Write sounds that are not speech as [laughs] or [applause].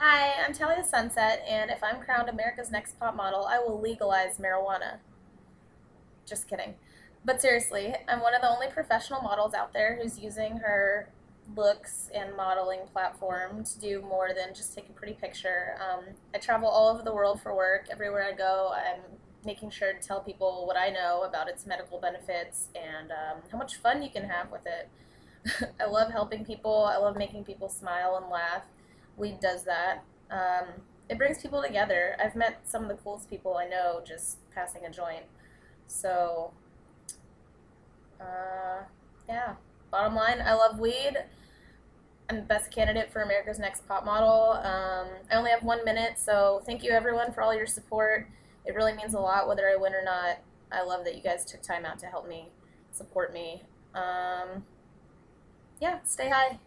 Hi, I'm Talia Sunset, and if I'm crowned America's Next Pot Model, I will legalize marijuana. Just kidding. But seriously, I'm one of the only professional models out there who's using her looks and modeling platform to do more than just take a pretty picture. Um, I travel all over the world for work. Everywhere I go, I'm making sure to tell people what I know about its medical benefits and um, how much fun you can have with it. [laughs] I love helping people. I love making people smile and laugh. Weed does that. Um, it brings people together. I've met some of the coolest people I know just passing a joint. So, uh, yeah. Bottom line, I love weed. I'm the best candidate for America's Next Pot Model. Um, I only have one minute, so thank you everyone for all your support. It really means a lot whether I win or not. I love that you guys took time out to help me, support me. Um, yeah, stay high.